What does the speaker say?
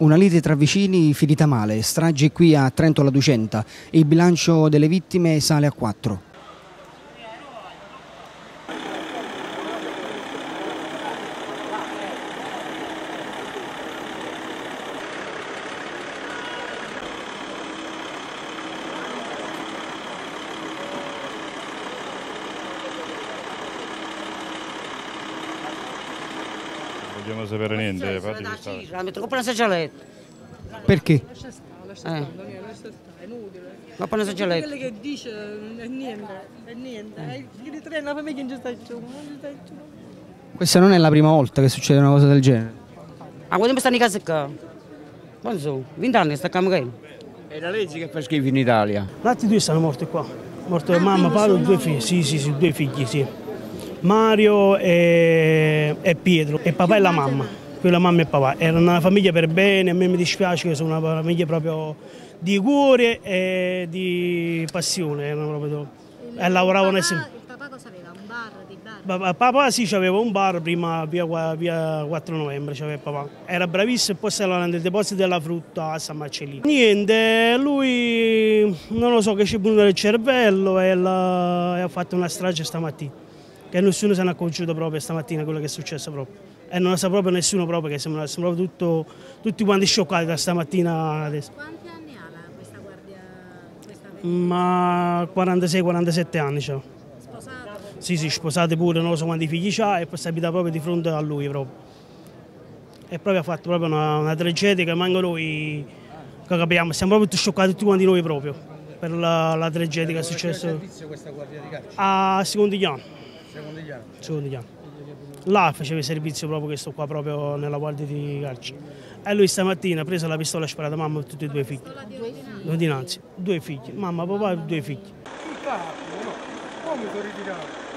Una lite tra vicini finita male, strage qui a Trento la Ducenta. Il bilancio delle vittime sale a 4. Vogliamo sapere niente, a parte che sta... La metto con una seggioletta. Perché? Lascia stare, lascia stare, Eh. Lascia stare, è inutile. Ma poi una seggioletta. Quello che dice è niente, è niente. È che di tre la famiglia non ci sta giù, non ci sta giù. Questa non è la prima volta che succede una cosa del genere. Ah, quando mi stanno in casa qua? Non so, 20 anni sta a qui. È la legge che fa schifo in Italia. L'altri due stanno morti qua. Morto mamma, padre, due figli. Sì, sì, sì, due figli, sì. Mario e, e Pietro. E papà e la mamma. Quella mamma e papà. Erano una famiglia per bene, a me mi dispiace che sono una famiglia proprio di cuore e di passione. Erano proprio, e lavoravano insieme. Il papà cosa aveva? Un bar di bar? Papà, sì, aveva un bar prima via, via 4 novembre, c'aveva papà. Era bravissimo e poi stava nel deposito della frutta a San Marcellino. Niente, lui non lo so che ci è venuto nel cervello e, la- e ha fatto una strage stamattina. Che nessuno se ne è accorciuto proprio stamattina quello che è successo proprio. E non lo sa proprio nessuno proprio, che siamo, siamo proprio tutto- tutti quanti scioccati da stamattina adesso. Quanti anni ha la- questa guardia? Questa Ma 46-47 anni c'ha. Sì, sì, sposate pure, non lo so quanti figli ha e poi si abita proprio di fronte a lui proprio. E proprio ha fatto proprio una, una tragedia che manco noi che capiamo, siamo proprio tutti scioccati tutti quanti noi proprio per la, la tragedia che è successa. questa guardia di carcere? A Secondigliano. Secondigliano. Secondigliano. Là faceva servizio proprio questo qua, proprio nella guardia di carcere. E lui stamattina ha preso la pistola e ha sparato mamma e tutti e due figli. Due dinanzi, due figli, mamma, papà e due figli. Come sono ritirato?